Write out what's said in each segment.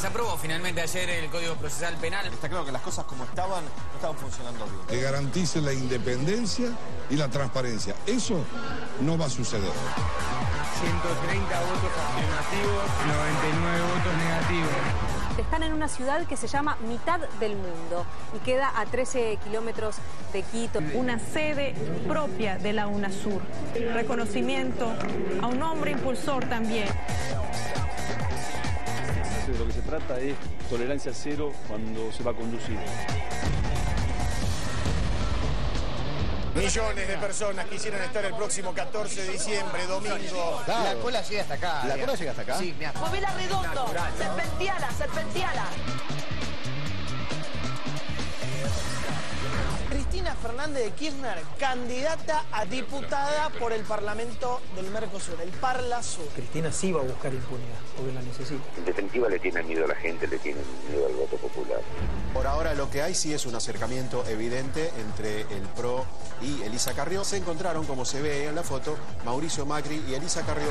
Se aprobó finalmente ayer el Código Procesal Penal. Está claro que las cosas como estaban no estaban funcionando bien. Que garantice la independencia y la transparencia. Eso no va a suceder. 130 votos afirmativos, 99 votos negativos. Están en una ciudad que se llama Mitad del Mundo y queda a 13 kilómetros de Quito. Una sede propia de la UNASUR. Reconocimiento a un hombre impulsor también. De lo que se trata es tolerancia cero cuando se va a conducir. Millones de personas quisieran estar el próximo 14 de diciembre, domingo. La cola llega hasta acá. ¿La cola llega hasta acá? Sí, mira. Movela redondo, serpentiala, serpentiala. Cristina Fernández de Kirchner, candidata a diputada por el Parlamento del Mercosur, el Parla Sur. Cristina sí va a buscar impunidad, porque la necesita. En definitiva le tienen miedo a la gente, le tienen miedo al voto popular. Por ahora lo que hay sí es un acercamiento evidente entre el PRO y Elisa Carrió. Se encontraron, como se ve en la foto, Mauricio Macri y Elisa Carrió.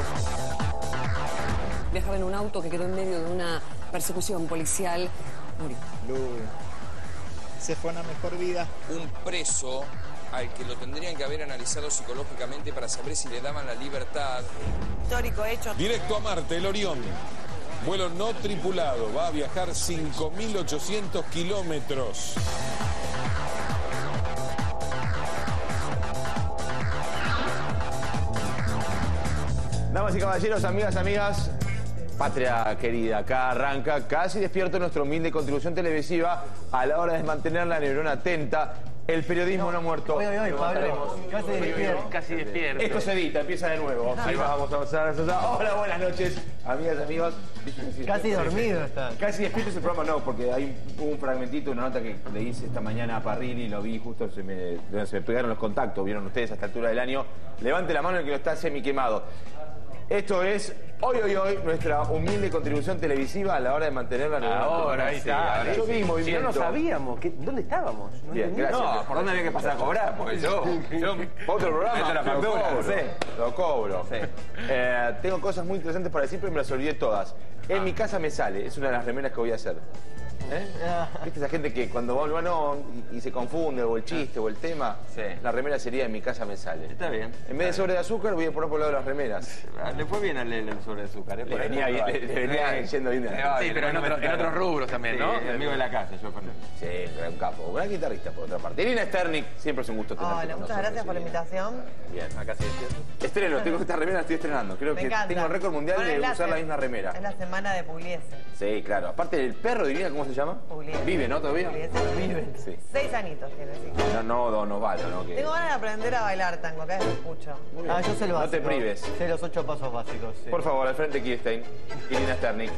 Viajaba en un auto que quedó en medio de una persecución policial. Murió. Se fue a una mejor vida. Un preso al que lo tendrían que haber analizado psicológicamente para saber si le daban la libertad. Histórico hecho. Directo a Marte, el Orión. Vuelo no tripulado. Va a viajar 5.800 kilómetros. Damas y caballeros, amigas, amigas, patria querida, acá arranca casi despierto nuestra humilde contribución televisiva a la hora de mantener la neurona atenta. El periodismo no, ha muerto. Hoy, hoy, hoy, Pablo. Casi despierto. Casi despierto. Esto se edita, empieza de nuevo. Ahí vamos a avanzar. Hola, buenas noches, amigas, amigos. Casi dormido está. Casi despierto ese programa, no, porque hay un, un fragmentito, una nota que le hice esta mañana a Parrilli, lo vi justo, se me, se me pegaron los contactos, vieron ustedes a esta altura del año. Levante la mano el que lo está semi quemado. Esto es hoy, hoy, hoy, nuestra humilde contribución televisiva a la hora de mantener la. Ahora, ahí está. Yo vi movimiento. no lo sabíamos. ¿qué- ¿Dónde estábamos? No Bien, entendí. gracias. No, ¿por dónde había que pasar a cobrar? Porque yo, yo otro programa, la lo factura, cobro, sí. lo cobro. Eh, tengo cosas muy interesantes para decir, pero me las olvidé todas. En mi casa me sale, es una de las remeras que voy a hacer. ¿Eh? ¿Viste esa gente que cuando va al no y, y se confunde, o el chiste, o el tema? La remera sería en mi casa me sale. Está bien. En vez de sobre de azúcar, voy a poner por el lado de las remeras. Le fue bien al el sobre azúcar. ¿eh? Le venía, bien, le, le venía yendo bien de la Sí, pero en, otro- en otros rubros también, ¿no? Sí, amigo de la casa, yo con él. Sí, un capo. Un gran guitarrista, por otra parte. Irina Sternik, siempre es un gusto tenerte Hola, con muchas nosotros, gracias por la invitación. Bien, acá sí Estreno, tengo esta remera, la estoy estrenando. Creo Me que encanta. tengo el récord mundial Bueno, de es usar la misma remera. Es la semana de Pugliese. Sí, claro. Aparte, el perro de Irina, ¿cómo se llama? Pugliese. Vive, ¿no? ¿Todavía? Pugliese vive. Sí. Seis anitos tiene, sí. No, no, Don Osvaldo, ¿no? Que... Tengo ganas de aprender a bailar tango, acá lo escucho. Ah, yo sé lo No básico. te prives. Sé los ocho pasos básicos. sí. Por favor, al frente Kirstein. Irina Sternik.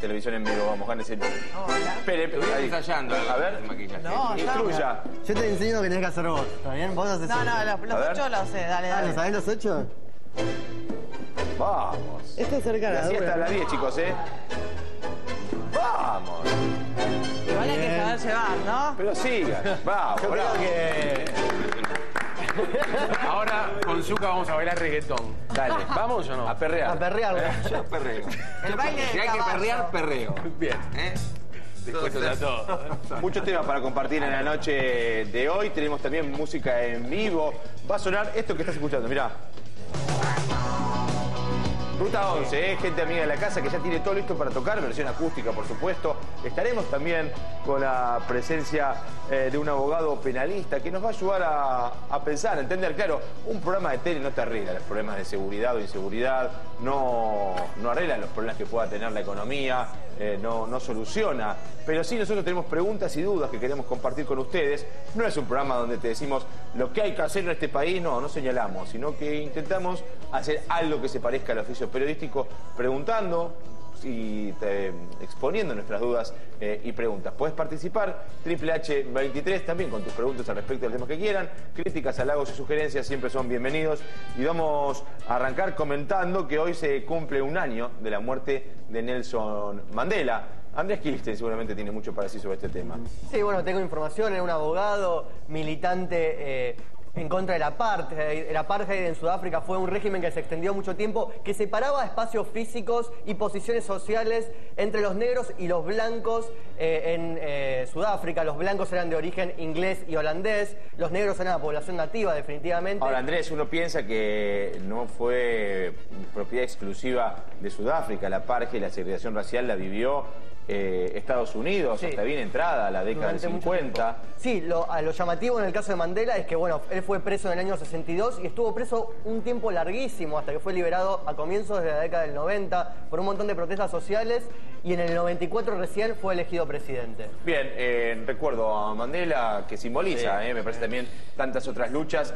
Televisión en vivo, vamos, gánese. Hola. Espere, ahí. ensayando A ver. maquillaje. No, Instruya. Yo te enseño lo que tenés que hacer vos, ¿está bien? Vos haces No, eso. no, los, los ocho los sé, dale, Ah, dale. ¿lo sabés los ocho? Vamos. Esto es cerca Y así hasta las 10, chicos, ¿eh? Hay que saber llevar, ¿no? Pero sigan. Vamos, Yo creo bravo. que... Ahora con Zuka vamos a bailar reggaetón. Dale. ¿Vamos o no? A perrear. A perrearlo. Yo perreo. El baile Si hay que perrear, perreo. Bien. ¿Eh? Todo. Muchos temas para compartir en la noche de hoy. Tenemos también música en vivo. Va a sonar esto que estás escuchando, mirá. Ruta 11, ¿eh? gente amiga de la casa que ya tiene todo listo para tocar, versión acústica por supuesto. Estaremos también con la presencia eh, de un abogado penalista que nos va a ayudar a, pensar, a entender, claro, un programa de tele no te arregla los problemas de seguridad o inseguridad, no, no arregla los problemas que pueda tener la economía, eh, no, no soluciona. Pero sí nosotros tenemos preguntas y dudas que queremos compartir con ustedes. No es un programa donde te decimos lo que hay que hacer en este país, no, no señalamos, sino que intentamos hacer algo que se parezca al oficio periodístico, preguntando y exponiendo nuestras dudas eh, y preguntas. Puedes participar, Triple H23 también con tus preguntas al respecto del tema que quieran. Críticas, halagos y sugerencias siempre son bienvenidos. Y vamos a arrancar comentando que hoy se cumple un año de la muerte de Nelson Mandela. Andrés Kirsten seguramente tiene mucho para decir sobre este tema. Sí, bueno, tengo información, era un abogado, militante eh, en contra del apartheid. El apartheid en Sudáfrica fue un régimen que se extendió mucho tiempo, que separaba espacios físicos y posiciones sociales entre los negros y los blancos eh, en eh, Sudáfrica. Los blancos eran de origen inglés y holandés, los negros eran la población nativa definitivamente. Ahora, Andrés, uno piensa que no fue propiedad exclusiva de Sudáfrica. La y la segregación racial la vivió eh, Estados Unidos hasta bien entrada, la década del Durante mucho 50. Sí, lo, a lo llamativo en el caso de Mandela es que, bueno, él fue preso en el año 62 y estuvo preso un tiempo larguísimo hasta que fue liberado a comienzos de la década del 90 por un montón de protestas sociales y en el 94 recién fue elegido presidente. Bien, eh, recuerdo a Mandela que simboliza, Sí. eh, me parece también tantas otras luchas.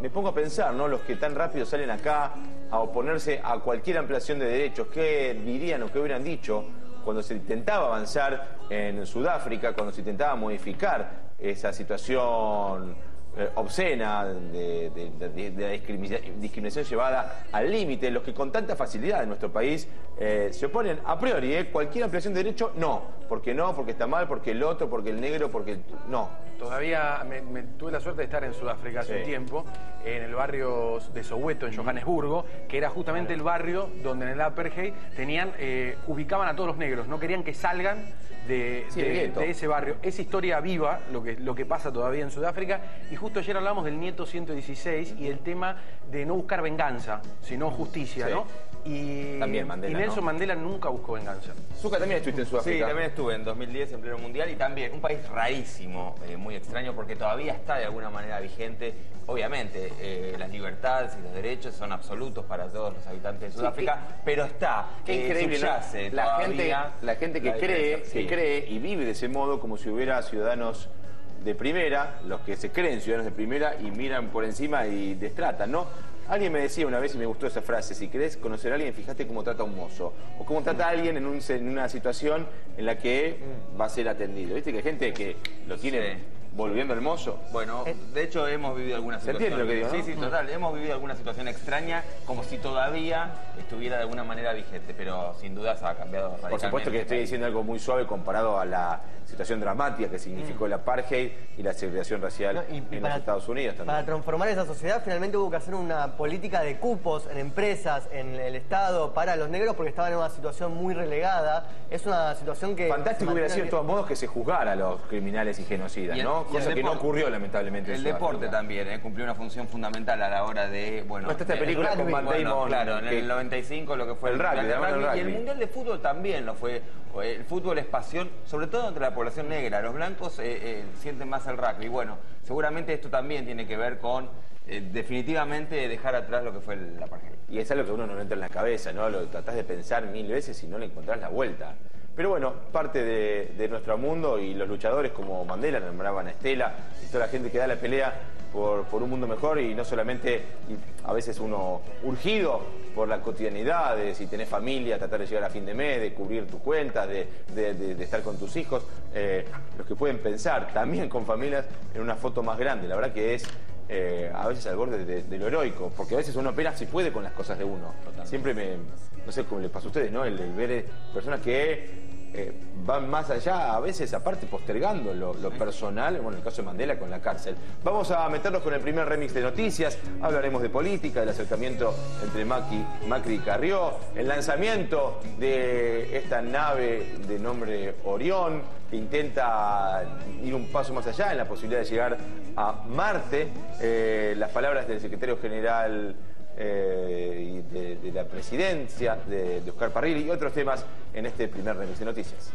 Me pongo a pensar, ¿no? Los que tan rápido salen acá a oponerse a cualquier ampliación de derechos, ¿qué dirían o qué hubieran dicho cuando se intentaba avanzar en Sudáfrica, cuando se intentaba modificar esa situación eh, obscena de, de- de- de la discrimina- discriminación llevada al límite, los que con tanta facilidad en nuestro país eh, se oponen a priori, eh, cualquier ampliación de derecho, no, porque no, porque está mal, porque el otro, porque el negro, porque el... no. Todavía me, me- tuve la suerte de estar en Sudáfrica hace Sí. un tiempo, en el barrio de Soweto, en Johannesburgo, que era justamente el barrio donde en el apartheid tenían, ubicaban a todos los negros, no querían que salgan de, Sí, ese barrio. Es historia viva lo que, lo que pasa todavía en Sudáfrica. Y justo ayer hablamos del nieto 116 y el tema de no buscar venganza, sino justicia, Sí. ¿no? Y, También Mandela, y Nelson ¿no? Mandela nunca buscó venganza. Zucca, también estuviste en Sí, Sudáfrica. también estuve en 2010 en pleno mundial y también un país rarísimo, eh, muy extraño porque todavía está de alguna manera vigente. Obviamente, eh, las libertades y los derechos son absolutos para todos los habitantes de Sudáfrica, pero está. Qué eh, increíble, La gente, la gente que la cree, que sí. cree y vive de ese modo como si hubiera ciudadanos de primera, los que se creen ciudadanos de primera y miran por encima y destratan, ¿no? Alguien me decía una vez y me gustó esa frase, si querés conocer a alguien, fíjate cómo trata a un mozo, o cómo trata a alguien en, un- en una situación en la que va a ser atendido. ¿Viste que hay gente que lo tiene volviendo el mozo? Bueno, de hecho hemos vivido alguna ¿Se situación. entiende lo que digo, no? Sí, sí, total. Hemos vivido alguna situación extraña, como si todavía estuviera de alguna manera vigente, pero sin dudas ha cambiado radicalmente. Por supuesto que estoy diciendo algo muy suave comparado a la situación dramática que significó el apartheid y la segregación racial No, y- y en para- los Estados Unidos también. Para transformar esa sociedad finalmente hubo que hacer una política de cupos en empresas, en el Estado, para los negros porque estaban en una situación muy relegada. Es una situación que... Fantástico se hubiera sido de todos modos que se juzgara a los criminales y genocidas, Y el- ¿no? Cosa que no ocurrió lamentablemente en El deporte también, ¿eh? cumplió una función fundamental a la hora de, bueno... Esta de- película el con Matt bueno, Damon, Claro, en el 95 lo que fue El rugby, Y el. Mundial de Fútbol también lo fue. El fútbol es pasión, sobre todo entre la población negra. Los blancos eh, eh, sienten más el rugby. Bueno, seguramente esto también tiene que ver con eh, definitivamente dejar atrás lo que fue el apartheid. Y es algo que uno no le entra en la cabeza, ¿no? Lo tratás de pensar mil veces y no le encontrás la vuelta. Pero bueno, parte de, de nuestro mundo y los luchadores como Mandela, nombraban a Estela y toda la gente que da la pelea por, por un mundo mejor y no solamente a veces uno urgido por la cotidianidad de si tenés familia, tratar de llegar a fin de mes, de cubrir tus cuentas, de, de- de- de estar con tus hijos, eh, los que pueden pensar también con familias en una foto más grande. La verdad que es eh, a veces al borde de, de lo heroico, porque a veces uno apenas si puede con las cosas de uno. Siempre me, no sé cómo le pasa a ustedes, ¿no? El, el ver eh, personas que eh, van más allá, a veces aparte postergando lo, personal, bueno, en el caso de Mandela con la cárcel. Vamos a meternos con el primer remix de noticias, hablaremos de política, del acercamiento entre Macri, Macri y Carrió, el lanzamiento de esta nave de nombre Orión, que intenta ir un paso más allá en la posibilidad de llegar a Marte, eh, las palabras del secretario general eh, y de, de la presidencia de, de Oscar Parrilli y otros temas en este primer remix de noticias.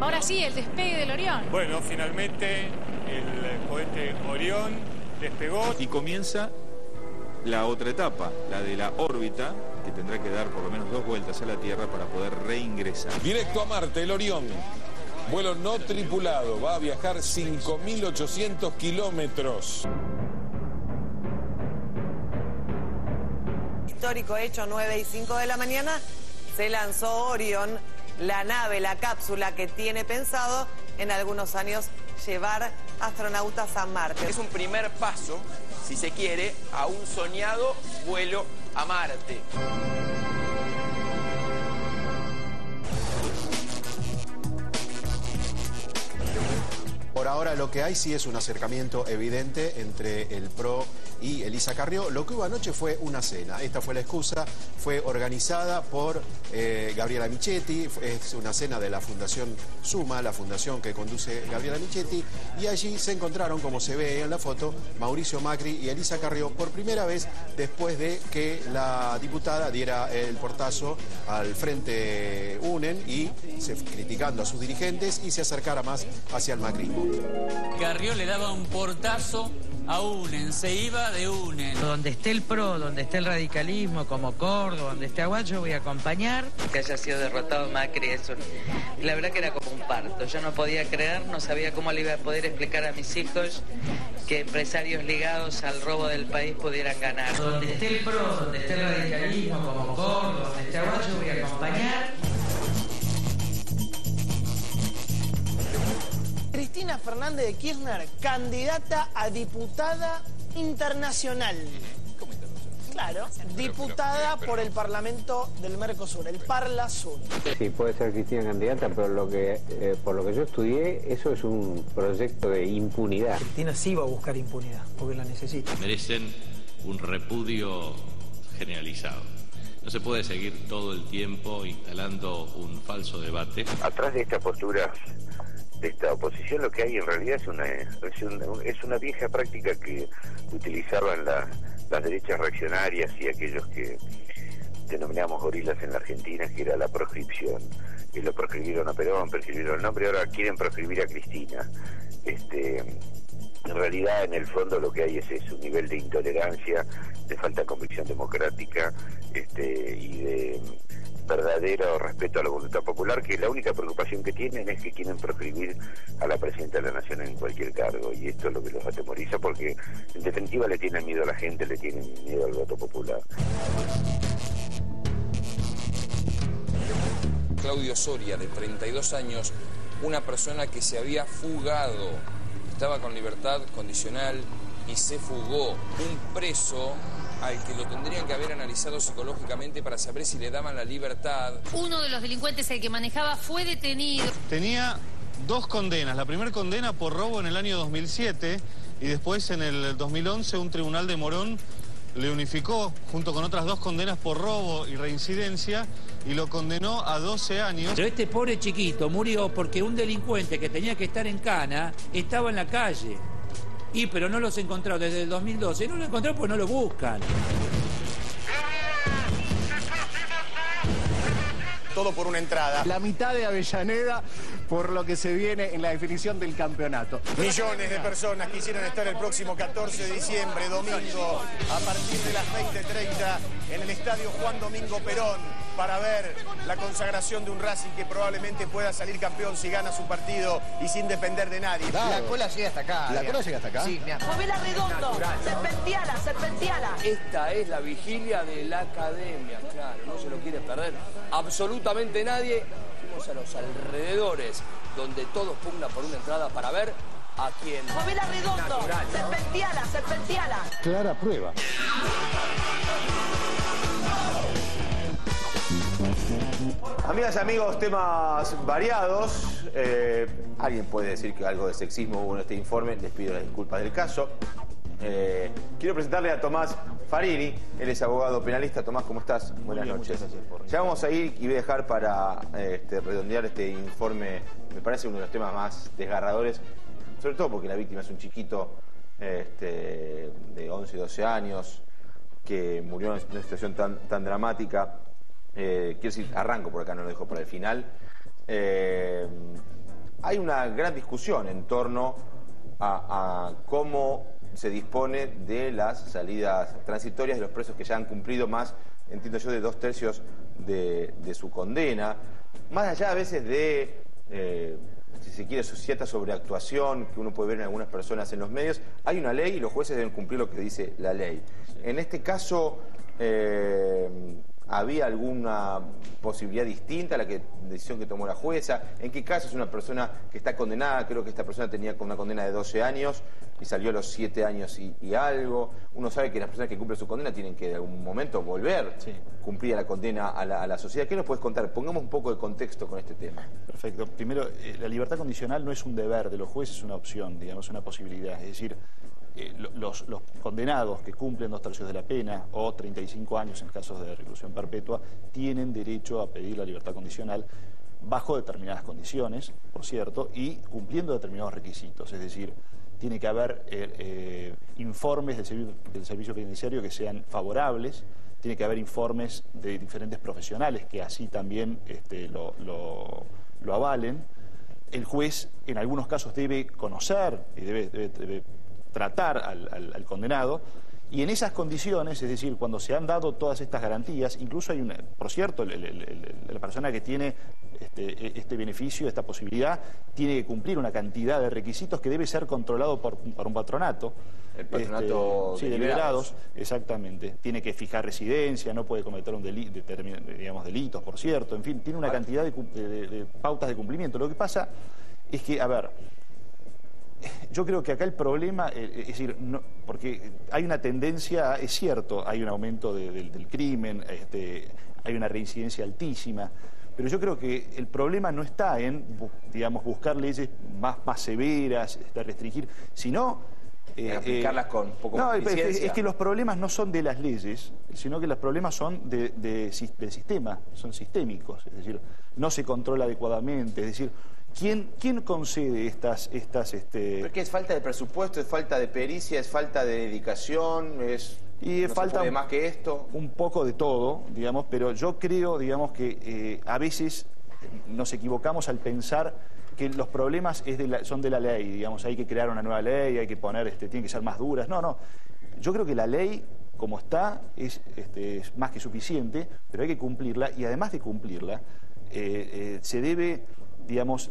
Ahora sí, el despegue del Orión. Bueno, finalmente el cohete Orión despegó. Y comienza la otra etapa, la de la órbita, que tendrá que dar por lo menos dos vueltas a la Tierra para poder reingresar. Directo a Marte, el Orión. Vuelo no tripulado, va a viajar 5.800 kilómetros. Histórico hecho 9 y 5 de la mañana, se lanzó Orion, la nave, la cápsula que tiene pensado en algunos años llevar astronautas a Marte. Es un primer paso, si se quiere, a un soñado vuelo a Marte. Por ahora lo que hay sí es un acercamiento evidente entre el PRO y Elisa Carrió. Lo que hubo anoche fue una cena. Esta fue la excusa, fue organizada por eh, Gabriela Michetti, es una cena de la Fundación Suma, la fundación que conduce Gabriela Michetti, y allí se encontraron, como se ve en la foto, Mauricio Macri y Elisa Carrió por primera vez después de que la diputada diera el portazo al frente UNEN y criticando a sus dirigentes y se acercara más hacia el macrismo. Carrió le daba un portazo a UNEN, se iba de UNEN. Donde esté el PRO, donde esté el radicalismo, como Córdoba, donde esté Aguayo, voy a acompañar. Que haya sido derrotado Macri, eso. La verdad que era como un parto. Yo no podía creer, no sabía cómo le iba a poder explicar a mis hijos que empresarios ligados al robo del país pudieran ganar. Donde esté el PRO, donde esté el radicalismo, como Córdoba, donde esté Aguayo, voy a acompañar. Cristina Fernández de Kirchner, candidata a diputada internacional. Claro, diputada por el Parlamento del Mercosur, el Parla Sur. Sí, puede ser Cristina candidata, pero lo que, eh, por lo que yo estudié, eso es un proyecto de impunidad. Cristina sí va a buscar impunidad, porque la necesita. Merecen un repudio generalizado. No se puede seguir todo el tiempo instalando un falso debate. Atrás de esta postura de esta oposición lo que hay en realidad es una, es una, es una vieja práctica que utilizaban la- las derechas reaccionarias y aquellos que denominamos gorilas en la Argentina, que era la proscripción. Y lo proscribieron a Perón, proscribieron el nombre, ahora quieren proscribir a Cristina. Este, en realidad, en el fondo, lo que hay es un nivel de intolerancia, de falta de convicción democrática este, y de verdadero respeto a la voluntad popular, que la única preocupación que tienen es que quieren proscribir a la presidenta de la Nación en cualquier cargo. Y esto es lo que los atemoriza, porque en definitiva le tienen miedo a la gente, le tienen miedo al voto popular. Claudio Soria, de 32 años, una persona que se había fugado, estaba con libertad condicional y se fugó. Un preso al que lo tendrían que haber analizado psicológicamente para saber si le daban la libertad. Uno de los delincuentes, el que manejaba, fue detenido. Tenía dos condenas. La primera condena por robo en el año 2007 y después en el 2011 un tribunal de Morón le unificó junto con otras dos condenas por robo y reincidencia y lo condenó a 12 años. Pero este pobre chiquito murió porque un delincuente que tenía que estar en cana estaba en la calle. Y pero no los encontró desde el 2012. No lo encontró porque no lo buscan. Todo por una entrada. La mitad de Avellaneda por lo que se viene en la definición del campeonato. Millones de personas quisieran estar el próximo 14 de diciembre, domingo, a partir de las 20.30 en el estadio Juan Domingo Perón para ver la consagración de un Racing que probablemente pueda salir campeón si gana su partido y sin depender de nadie. La cola llega hasta acá. ¿La cola llega hasta acá? Sí, Movela redondo, serpentiala, serpentiala. Esta es la vigilia de la academia, claro, no se lo quiere perder absolutamente nadie. A los alrededores, donde todos pugnan por una entrada para ver a quién. Movela redondo, serpentiala, serpentiala. Clara prueba. Amigas y amigos, temas variados. Eh, alguien puede decir que algo de sexismo hubo en este informe. Les pido las disculpas del caso. Eh, quiero presentarle a Tomás Farini. Él es abogado penalista. Tomás, ¿cómo estás? Buenas noches. Ya vamos a ir y voy a dejar para este, redondear este informe. Me parece uno de los temas más desgarradores, sobre todo porque la víctima es un chiquito este, de 11, 12 años que murió en una situación tan, tan dramática. Eh, quiero decir, arranco por acá, no lo dejo para el final. Eh, hay una gran discusión en torno a, a cómo se dispone de las salidas transitorias de los presos que ya han cumplido más, entiendo yo, de dos tercios de, de su condena. Más allá a veces de, eh, si se quiere, cierta sobreactuación que uno puede ver en algunas personas en los medios, hay una ley y los jueces deben cumplir lo que dice la ley. En este caso, eh, ¿Había alguna posibilidad distinta a la que, decisión que tomó la jueza? ¿En qué caso es una persona que está condenada? Creo que esta persona tenía una condena de 12 años y salió a los 7 años y, y algo. Uno sabe que las personas que cumplen su condena tienen que de algún momento volver, cumplir la condena a la, a la sociedad. ¿Qué nos puedes contar? Pongamos un poco de contexto con este tema. Perfecto. Primero, eh, la libertad condicional no es un deber de los jueces, es una opción, digamos, una posibilidad. Es decir, eh, lo- los, condenados que cumplen dos tercios de la pena o 35 años en casos de reclusión perpetua tienen derecho a pedir la libertad condicional bajo determinadas condiciones, por cierto, y cumpliendo determinados requisitos. Es decir, tiene que haber eh, eh, informes del, servi- del servicio penitenciario que sean favorables, tiene que haber informes de diferentes profesionales que así también este, lo, avalen. El juez en algunos casos debe conocer y debe tratar al, al- al condenado y en esas condiciones, es decir, cuando se han dado todas estas garantías, incluso hay una, por cierto, el- el- el- el- la persona que tiene este, este beneficio, esta posibilidad, tiene que cumplir una cantidad de requisitos que debe ser controlado por, por un patronato. El patronato Este, sí, de liberados. exactamente. Tiene que fijar residencia, no puede cometer un deli- determin- digamos, delitos, por cierto. En fin, tiene una cantidad de pautas de cumplimiento. Lo que pasa es que, a ver, yo creo que acá el problema, eh, es decir, no- porque hay una tendencia, es cierto, hay un aumento de- del- del crimen, este, hay una reincidencia altísima, pero yo creo que el problema no está en, digamos, buscar leyes más, más severas, este, restringir, sino... En aplicarlas con un poco no, más es- es, que los problemas no son de las leyes, sino que los problemas son de, de del sistema, son sistémicos, es decir, no se controla adecuadamente, es decir, ¿quién, quién concede estas... estas este, Porque es falta de presupuesto, es falta de pericia, es falta de dedicación, es... Y no falta más que esto. Un poco de todo, digamos, pero yo creo, digamos, que eh, a veces nos equivocamos al pensar que los problemas es de la- son de la ley, digamos, hay que crear una nueva ley, hay que poner, este, tienen que ser más duras. No, no. Yo creo que la ley, como está, es, este, es más que suficiente, pero hay que cumplirla y además de cumplirla, eh, eh, se debe, digamos,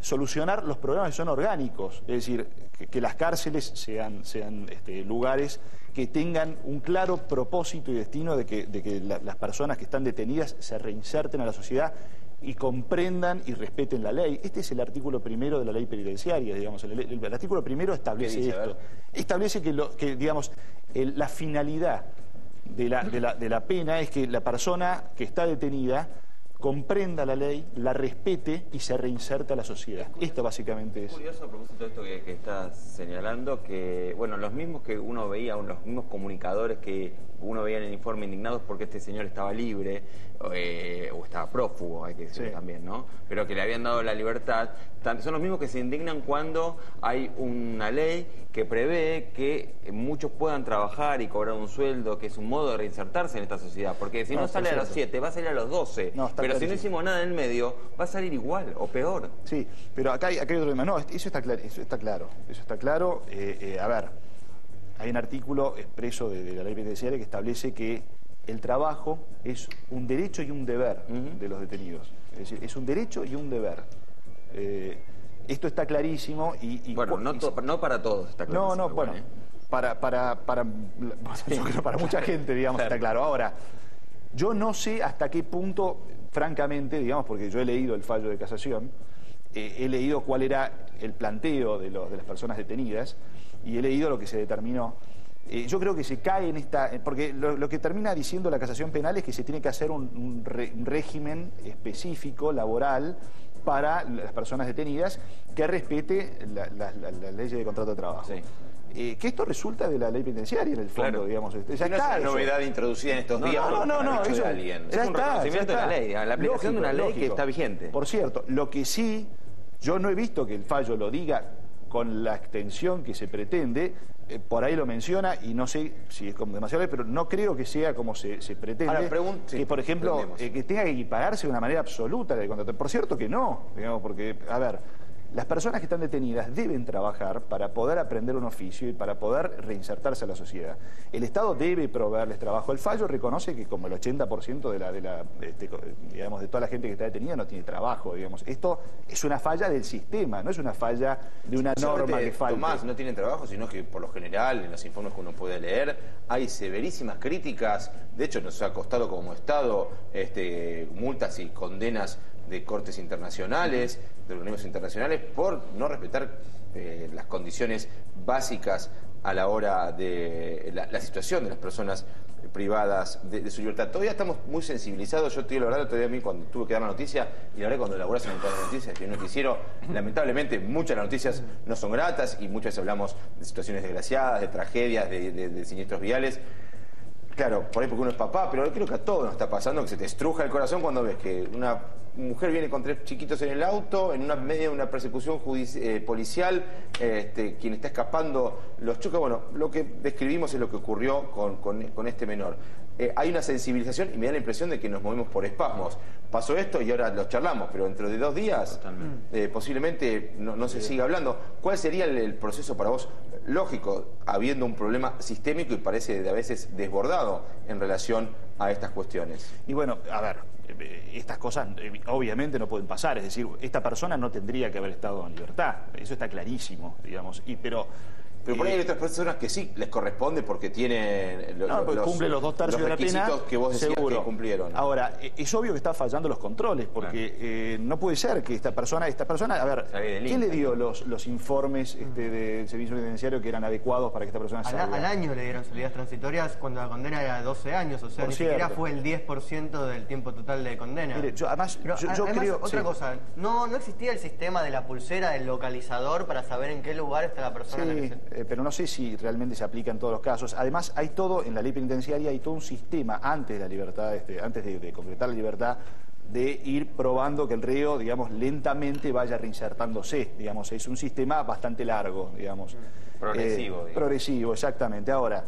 solucionar los problemas que son orgánicos, es decir, que, que las cárceles sean, sean este, lugares que tengan un claro propósito y destino de que, de que la- las personas que están detenidas se reinserten a la sociedad y comprendan y respeten la ley. Este es el artículo primero de la ley penitenciaria, digamos. El, el- el artículo primero establece esto. Establece que, lo, que digamos, el- la finalidad de la, de, la, de la pena es que la persona que está detenida comprenda la ley, la respete y se reinserte a la sociedad. Esto básicamente es. Es curioso a propósito de esto que, que estás señalando, que bueno, los mismos que uno veía, los mismos comunicadores que uno veía en el informe indignados porque este señor estaba libre eh, o estaba prófugo, hay que decirlo Sí. también, ¿no? Pero que le habían dado la libertad, son los mismos que se indignan cuando hay una ley que prevé que muchos puedan trabajar y cobrar un sueldo, que es un modo de reinsertarse en esta sociedad, porque si no, sale a los cierto. 7, va a salir a los 12, No, está pero si no hicimos nada en el medio, va a salir igual o peor. Sí, pero acá hay, acá hay otro tema. No, eso está, clar- eso está claro. Eso está claro. Eh, eh, a ver, hay un artículo expreso de, de la ley penitenciaria que establece que el trabajo es un derecho y un deber de los detenidos. Es decir, es un derecho y un deber. Eh, esto está clarísimo y... y Bueno, no, y- no para todos está no, clarísimo, no, igual, bueno, ¿eh? para, para, para, yo creo para mucha gente, digamos, Claro. está claro. Ahora, yo no sé hasta qué punto, francamente, digamos, porque yo he leído el fallo de casación, eh, he leído cuál era el planteo de, los- de las personas detenidas y he leído lo que se determinó. Eh, yo creo que se cae en esta, eh, porque lo, lo que termina diciendo la casación penal es que se tiene que hacer un, un re- un régimen específico, laboral, para las personas detenidas que respete la- la- leyes de contrato de trabajo. Eh, que esto resulta de la ley penitenciaria en el fondo, Claro. digamos. Ya no es está una eso. novedad introducida en estos No, días no, no, no, eso- alguien. ya Es un está, reconocimiento ya de la está. ley, la aplicación de una ley que está vigente. Por cierto, lo que sí, yo no he visto que el fallo lo diga con la extensión que se pretende, eh, por ahí lo menciona y no sé si es como demasiado, pero no creo que sea como se, se pretende. Ahora, que, por ejemplo, eh, que tenga que equipararse de una manera absoluta de contrato. Por cierto que no, digamos, porque, a ver, las personas que están detenidas deben trabajar para poder aprender un oficio y para poder reinsertarse a la sociedad. El Estado debe proveerles trabajo. El fallo reconoce que como el 80% de, la, de, la, este, digamos, de toda la gente que está detenida no tiene trabajo. Digamos. Esto es una falla del sistema, no es una falla de una norma que falta. Tomás, no tienen trabajo, sino que por lo general, en los informes que uno puede leer, hay severísimas críticas. De hecho, nos ha costado como Estado este, multas y condenas de cortes internacionales, de organismos internacionales, por no respetar eh, las condiciones básicas a la hora de la, situación de las personas privadas de, su libertad. Todavía estamos muy sensibilizados, yo te digo la verdad, todavía a mí cuando tuve que dar la noticia, y la verdad cuando elaboras en las noticias, que no quisieron, lamentablemente muchas de las noticias no son gratas y muchas veces hablamos de situaciones desgraciadas, de tragedias, de siniestros viales. Claro, por ahí porque uno es papá, pero creo que a todos nos está pasando que se te estruja el corazón cuando ves que una mujer viene con tres chiquitos en el auto, en una media de una persecución eh, policial, este, quien está escapando los choca. Bueno, lo que describimos es lo que ocurrió con, este menor. Eh, hay una sensibilización y me da la impresión de que nos movemos por espasmos. Pasó esto y ahora los charlamos, pero dentro de dos días eh, posiblemente no, se siga hablando. ¿Cuál sería el, proceso para vos? Lógico, habiendo un problema sistémico y parece de a veces desbordado en relación a estas cuestiones. Y bueno, a ver, estas cosas obviamente no pueden pasar, es decir, esta persona no tendría que haber estado en libertad, eso está clarísimo, digamos, y pero pero por ahí hay otras personas que sí les corresponde porque tienen los, no, cumple los dos tercios de la pena que vos decías que cumplieron. Ahora, e, es obvio que está fallando los controles porque eh, no puede ser que esta persona, esta persona, a ver, ¿quién le dio los, los informes este, del servicio penitenciario que eran adecuados para que esta persona salga? Al, año le dieron salidas transitorias cuando la condena era 12 años, o sea, ni siquiera fue el 10% del tiempo total de condena. Mire, yo, además, yo, creo... Otra cosa, no, no existía el sistema de la pulsera, del localizador para saber en qué lugar está la persona en la que eh, pero no sé si realmente se aplica en todos los casos. Además, hay todo, en la ley penitenciaria hay todo un sistema antes de la libertad, este, antes de, concretar la libertad, de ir probando que el reo, digamos, lentamente vaya reinsertándose, digamos, es un sistema bastante largo, digamos. Progresivo. Eh, progresivo, exactamente. Ahora,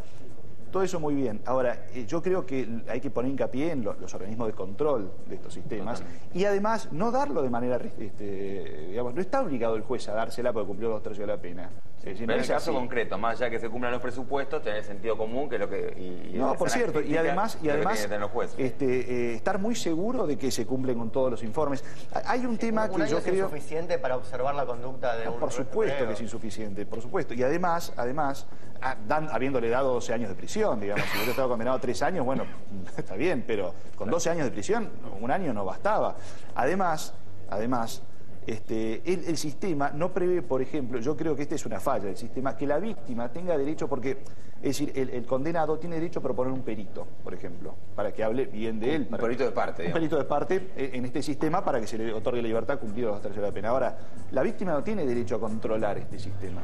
todo eso muy bien. Ahora, eh, yo creo que hay que poner hincapié en los organismos de control de estos sistemas y además no darlo de manera, este, digamos, no está obligado el juez a dársela porque cumplió dos tercios de la pena. en el caso concreto, más allá que se cumplan los presupuestos, tener sentido común, que es lo que... no, por cierto, y además, y además este, eh, estar muy seguro de que se cumplen con todos los informes. Hay un tema que yo creo... ¿Es suficiente para observar la conducta de un Por supuesto que es insuficiente, por supuesto. Y además, además, ah, habiéndole dado 12 años de prisión, digamos. Si hubiera estado condenado a tres años, bueno, está bien, pero con 12 años de prisión, un año no bastaba. Además, además, este, el, sistema no prevé, por ejemplo, yo creo que esta es una falla del sistema, que la víctima tenga derecho, porque, es decir, el, condenado tiene derecho a proponer un perito, por ejemplo, para que hable bien de él. un perito de parte. Un perito de parte eh, en este sistema para que se le otorgue la libertad cumplido los terceros de la pena. Ahora, la víctima no tiene derecho a controlar este sistema.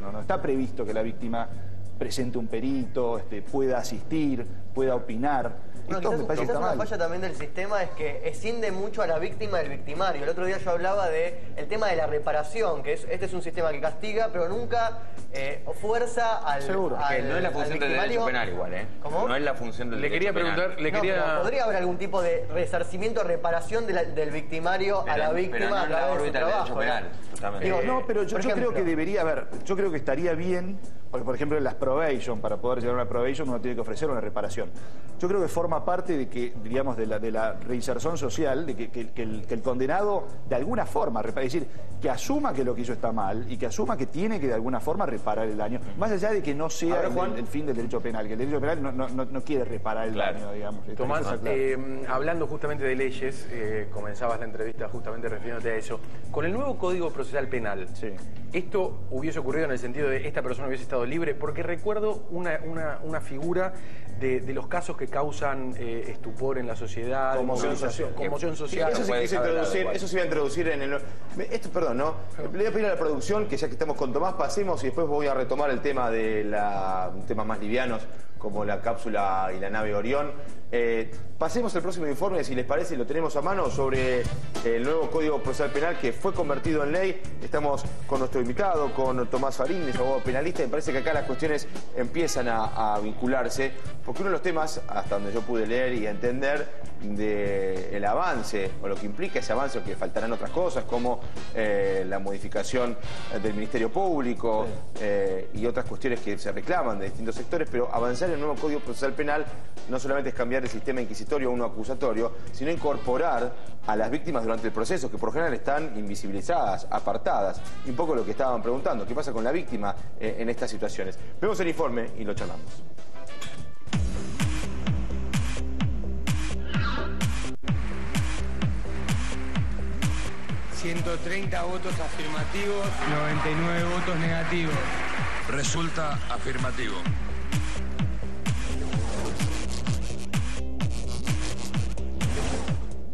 no, no está previsto que la víctima presente un perito, este, pueda asistir, pueda opinar. Esto me parece una falla también del sistema es que escinde mucho a la víctima del victimario. El otro día yo hablaba de el tema de la reparación, que es, este es un sistema que castiga, pero nunca eh, fuerza al, Seguro. que no es la función del derecho penal igual, ¿eh? ¿Cómo? No es la función del le quería preguntar, Le quería... podría haber algún tipo de resarcimiento, reparación del victimario a la víctima a través de su trabajo. Penal, no, pero yo, yo creo que debería haber, yo creo que estaría bien porque, por ejemplo, en las probation, para poder llegar a una probation, uno tiene que ofrecer una reparación. Yo creo que forma parte de que, digamos, de la, de la reinserción social, de que, el, condenado, de alguna forma, es decir, que asuma que lo que hizo está mal y que asuma que tiene que, de alguna forma, reparar el daño. Más allá de que no sea el, fin del derecho penal, que el derecho penal no, quiere reparar el daño, digamos. Tomás, eh, hablando justamente de leyes, eh, comenzabas la entrevista justamente refiriéndote a eso. Con el nuevo Código Procesal Penal, ¿esto hubiese ocurrido en el sentido de esta persona hubiese estado libre, porque recuerdo una, una, figura de, los casos que causan eh, estupor en la sociedad, conmoción social. Conmoción social. Eso, se eso se iba a introducir en el... Esto, perdón, ¿no? Le voy a pedir a la producción que ya que estamos con Tomás, pasemos y después voy a retomar el tema de la... temas más livianos como la cápsula y la nave Orión. Eh, pasemos al próximo informe, si les parece, lo tenemos a mano, sobre el nuevo Código Procesal Penal que fue convertido en ley. Estamos con nuestro invitado, con Tomás Farín, abogado penalista. Me parece que acá las cuestiones empiezan a, a vincularse, porque uno de los temas, hasta donde yo pude leer y entender, del avance, o lo que implica ese avance, o que faltarán otras cosas, como eh, la modificación del Ministerio Público eh, y otras cuestiones que se reclaman de distintos sectores, pero avanzar en el nuevo Código Procesal Penal no solamente es cambiar el sistema inquisitorio a uno acusatorio, sino incorporar a las víctimas durante el proceso, que por general están invisibilizadas, apartadas. Y un poco lo que estaban preguntando, ¿qué pasa con la víctima eh, en estas situaciones? Vemos el informe y lo charlamos. 130 votos afirmativos, 99 votos negativos. Resulta afirmativo.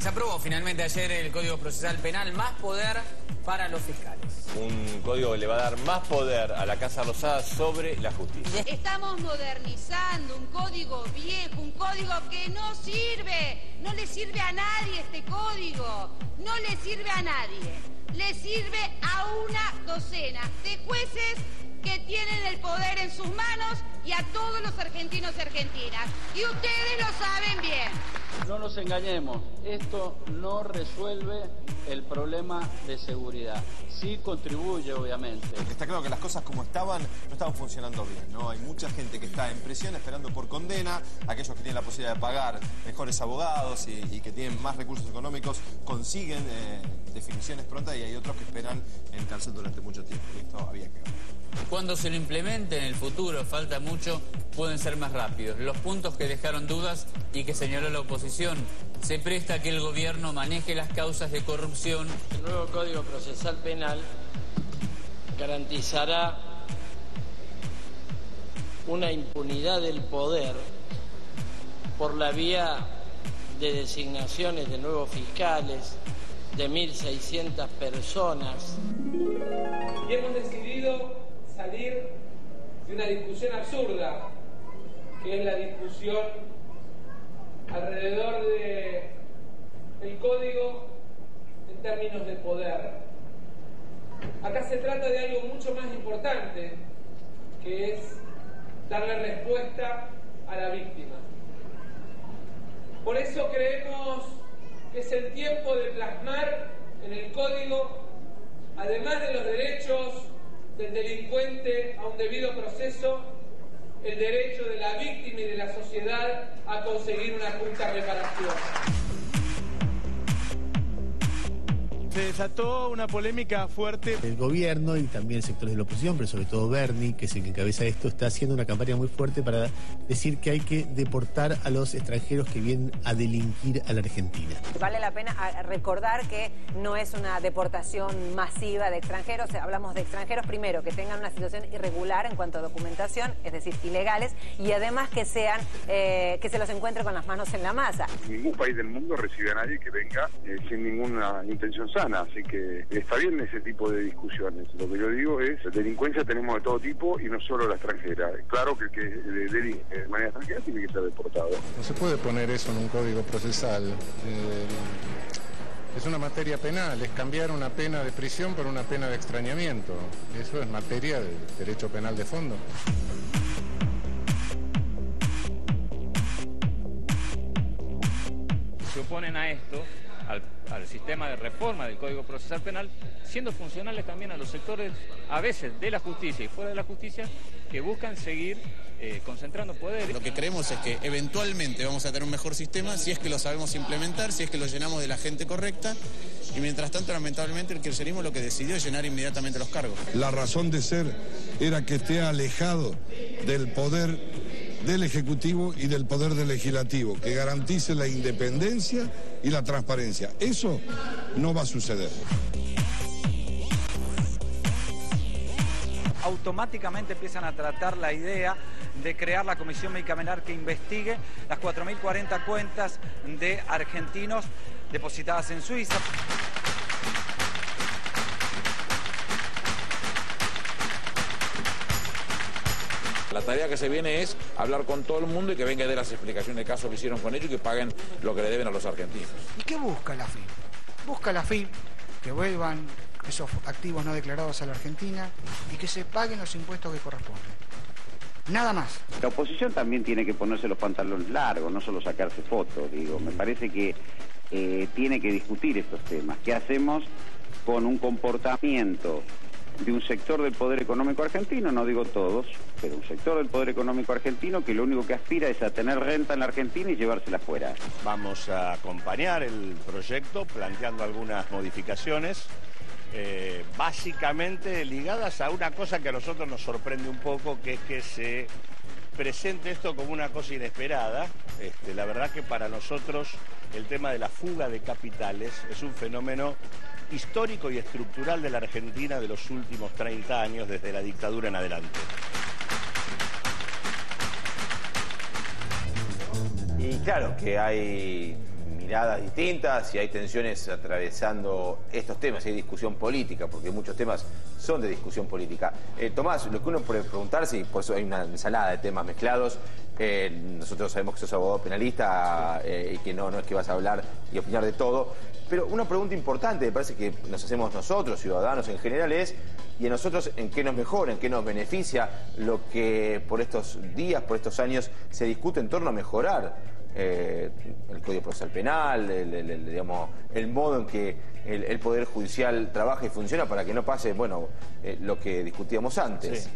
Se aprobó finalmente ayer el Código Procesal Penal, más poder para los fiscales. Un código que le va a dar más poder a la Casa Rosada sobre la justicia. Estamos modernizando un código viejo, un código que no sirve. No le sirve a nadie este código. No le sirve a nadie. Le sirve a una docena de jueces que tienen el poder en sus manos y a todos los argentinos y argentinas. Y ustedes lo saben bien. No nos engañemos, esto no resuelve el problema de seguridad. Sí contribuye, obviamente. Está claro que las cosas como estaban no estaban funcionando bien, ¿no? Hay mucha gente que está en prisión esperando por condena, aquellos que tienen la posibilidad de pagar mejores abogados y, que tienen más recursos económicos consiguen eh, definiciones prontas y hay otros que esperan en cárcel durante mucho tiempo. Y esto había que Cuando se lo implemente en el futuro, falta mucho, pueden ser más rápidos. Los puntos que dejaron dudas y que señaló la oposición, se presta a que el gobierno maneje las causas de corrupción. El nuevo Código Procesal Penal garantizará una impunidad del poder por la vía de designaciones de nuevos fiscales, de 1.600 personas. Y hemos decidido salir de una discusión absurda, que es la discusión alrededor de el código en términos de poder. Acá se trata de algo mucho más importante, que es darle respuesta a la víctima. Por eso creemos que es el tiempo de plasmar en el código, además de los derechos del delincuente a un debido proceso, el derecho de la víctima y de la sociedad a conseguir una justa reparación. Se desató una polémica fuerte. El gobierno y también sectores de la oposición, pero sobre todo Bernie, que es el que encabeza esto, está haciendo una campaña muy fuerte para decir que hay que deportar a los extranjeros que vienen a delinquir a la Argentina. Vale la pena recordar que no es una deportación masiva de extranjeros, hablamos de extranjeros primero que tengan una situación irregular en cuanto a documentación, es decir, ilegales, y además que sean eh, que se los encuentre con las manos en la masa. Ningún país del mundo recibe a nadie que venga eh, sin ninguna intención sana así que está bien ese tipo de discusiones. Lo que yo digo es, delincuencia tenemos de todo tipo y no solo la extranjera. Claro que el que delinque de manera extranjera tiene que ser deportado. No se puede poner eso en un código procesal. Eh, es una materia penal, es cambiar una pena de prisión por una pena de extrañamiento. Eso es materia del derecho penal de fondo. Se oponen a esto al, sistema de reforma del Código Procesal Penal, siendo funcionales también a los sectores, a veces de la justicia y fuera de la justicia, que buscan seguir eh, concentrando poder. Lo que creemos es que eventualmente vamos a tener un mejor sistema si es que lo sabemos implementar, si es que lo llenamos de la gente correcta. Y mientras tanto, lamentablemente, el kirchnerismo lo que decidió es llenar inmediatamente los cargos. La razón de ser era que esté alejado del poder del Ejecutivo y del Poder del Legislativo, que garantice la independencia y la transparencia. Eso no va a suceder. automáticamente empiezan a tratar la idea de crear la comisión medicamental que investigue las 4.040 cuentas de argentinos depositadas en Suiza. La tarea que se viene es hablar con todo el mundo y que venga de las explicaciones de caso que hicieron con ellos y que paguen lo que le deben a los argentinos. ¿Y qué busca la FIP? Busca la FIP que vuelvan esos activos no declarados a la Argentina y que se paguen los impuestos que corresponden. Nada más. La oposición también tiene que ponerse los pantalones largos, no solo sacarse fotos, digo. Me parece que eh, tiene que discutir estos temas. ¿Qué hacemos con un comportamiento de un sector del poder económico argentino, no digo todos, pero un sector del poder económico argentino que lo único que aspira es a tener renta en la Argentina y llevársela afuera. Vamos a acompañar el proyecto planteando algunas modificaciones, eh, básicamente ligadas a una cosa que a nosotros nos sorprende un poco, que es que se presente esto como una cosa inesperada. Este, la verdad que para nosotros el tema de la fuga de capitales es un fenómeno histórico y estructural de la Argentina de los últimos 30 años, desde la dictadura en adelante. Y claro que hay miradas distintas y hay tensiones atravesando estos temas, hay discusión política, porque muchos temas son de discusión política. Eh, Tomás, lo que uno puede preguntarse, y por eso hay una ensalada de temas mezclados, eh, nosotros sabemos que sos abogado penalista eh, y que no, no es que vas a hablar y opinar de todo, pero una pregunta importante, me parece que nos hacemos nosotros, ciudadanos en general, es, ¿y a nosotros en qué nos mejora, en qué nos beneficia lo que por estos días, por estos años se discute en torno a mejorar? Eh, el Código Procesal Penal, el, digamos, el modo en que el, Poder Judicial trabaja y funciona para que no pase, bueno, eh, lo que discutíamos antes.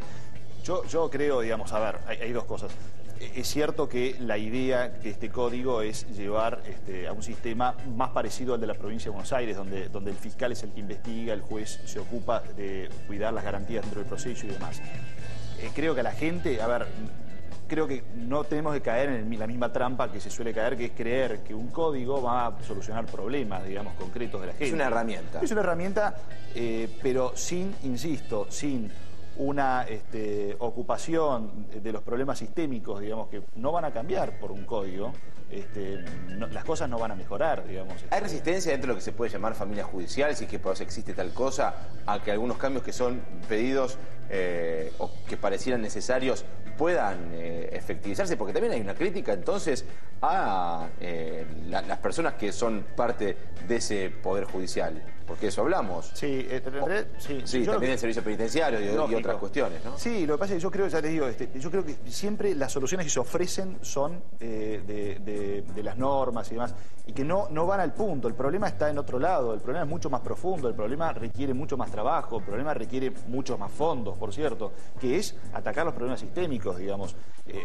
Yo, yo creo, digamos, a ver, hay, dos cosas. E, es cierto que la idea de este código es llevar este, a un sistema más parecido al de la provincia de Buenos Aires, donde, donde el fiscal es el que investiga, el juez se ocupa de cuidar las garantías dentro del proceso y demás. Eh, creo que a la gente, a ver, creo que no tenemos que caer en la misma trampa que se suele caer, que es creer que un código va a solucionar problemas, digamos, concretos de la gente. Es una herramienta. Es una herramienta, eh, pero sin, insisto, sin una este, ocupación de los problemas sistémicos, digamos, que no van a cambiar por un código, este, las cosas no van a mejorar, digamos. ¿Hay resistencia dentro de lo que se puede llamar familia judicial, si es que existe tal cosa, a que algunos cambios que son pedidos eh, o que parecieran necesarios puedan eh, efectivizarse? Porque también hay una crítica entonces a eh, las personas que son parte de ese poder judicial porque eso hablamos. Sí, sí, sí también el servicio penitenciario y, otras cuestiones, ¿no? Sí, lo que pasa es que yo creo, ya les digo, este, yo creo que siempre las soluciones que se ofrecen son de, las normas y demás, y que no, no van al punto. El problema está en otro lado, el problema es mucho más profundo, el problema requiere mucho más trabajo, el problema requiere muchos más fondos, por cierto, que es atacar los problemas sistémicos, digamos. Eh,